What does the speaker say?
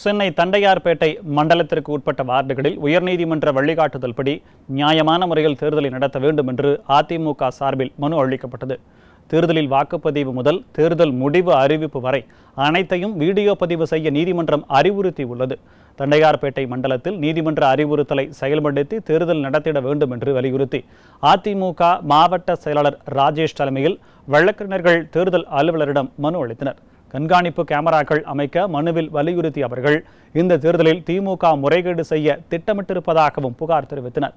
சென்னை தண்டையார்பேட்டை மண்டலத்திற்கு உட்பட்ட வார்டுகளில் உயர்நீதிமன்ற வழிகாட்டுதல்படி நியாயமான முறையில் தேர்தலை நடத்த வேண்டும் என்று அதிமுக சார்பில் மனு அளிக்கப்பட்டது. தேர்தலில் வாக்குப்பதிவு முதல் தேர்தல் முடிவு அறிவிப்பு வரை அனைத்தையும் வீடியோ பதிவு செய்ய நீதிமன்றம் அறிவுறுத்தியுள்ளது. தண்டையார்பேட்டை மண்டலத்தில் நீதிமன்ற அறிவுறுத்தலை செயல்படுத்தி தேர்தல் நடத்திட வேண்டும் என்று வலியுறுத்தி அதிமுக மாவட்ட செயலாளர் ராஜேஷ் தலைமையில் வழக்கறிஞர்கள் தேர்தல் அலுவலரிடம் மனு அளித்தனர். கண்காணிப்பு கேமராக்கள் அமைக்க மனுவில் வலியுறுத்திய அவர்கள் இந்த தேர்தலில் திமுக முறைகேடு செய்ய திட்டமிட்டிருப்பதாகவும் புகார் தெரிவித்தனர்.